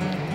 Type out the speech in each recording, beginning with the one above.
Oh,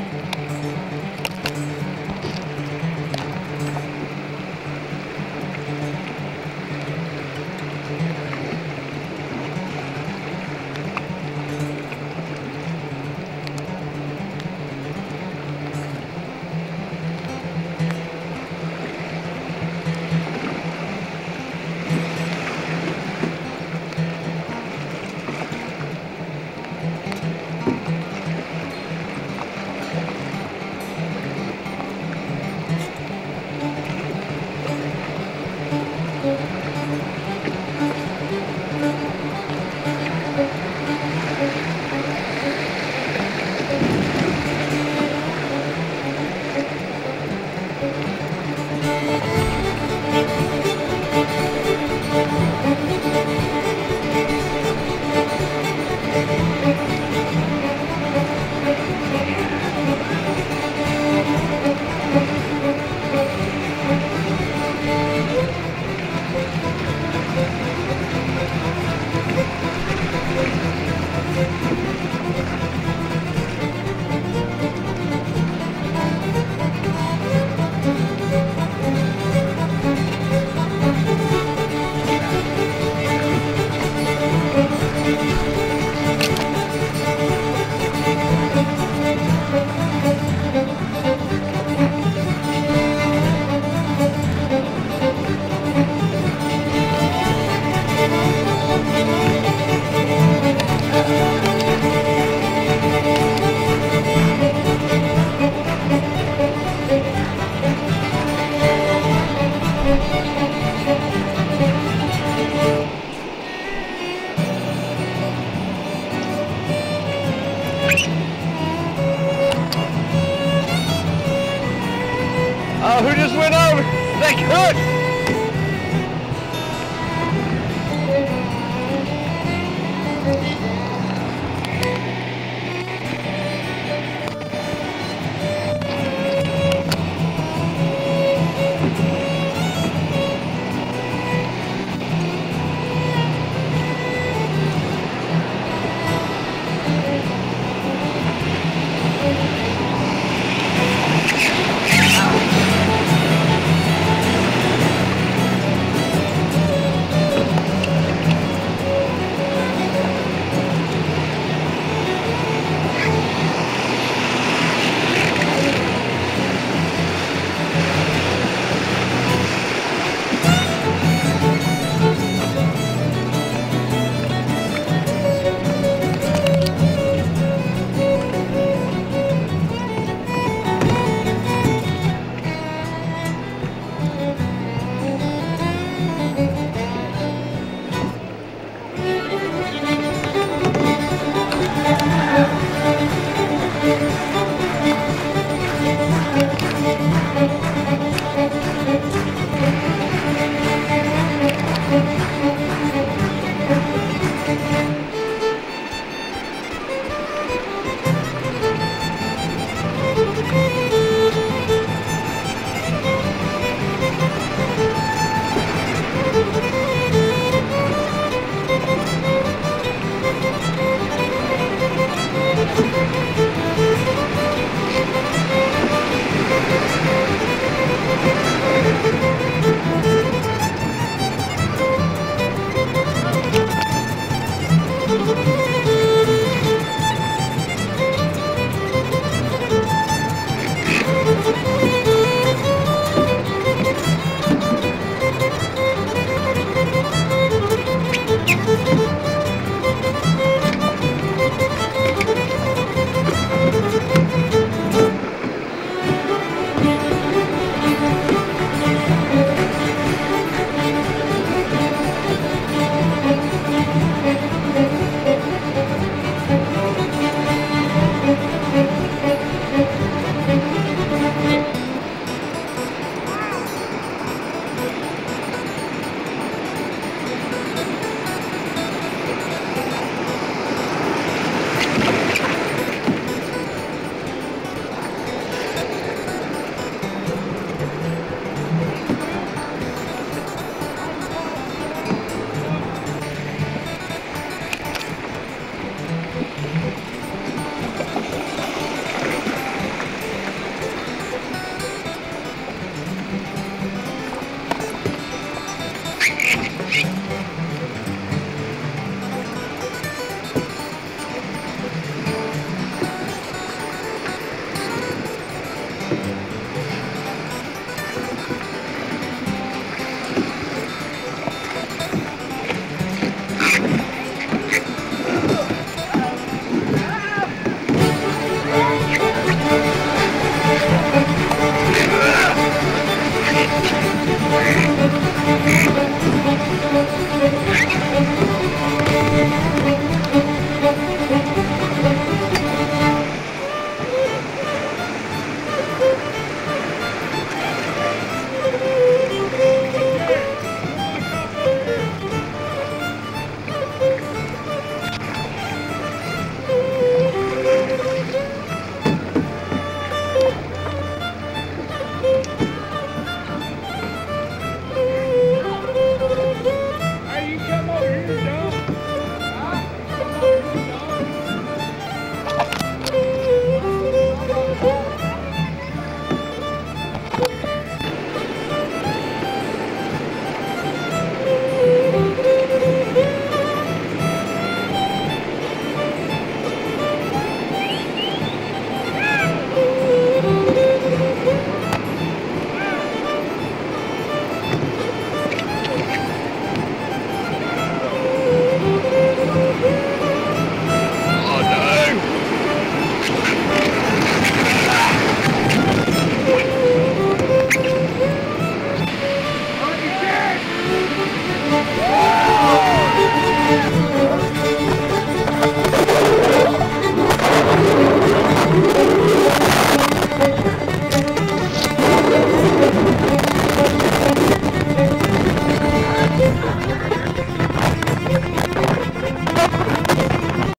They could.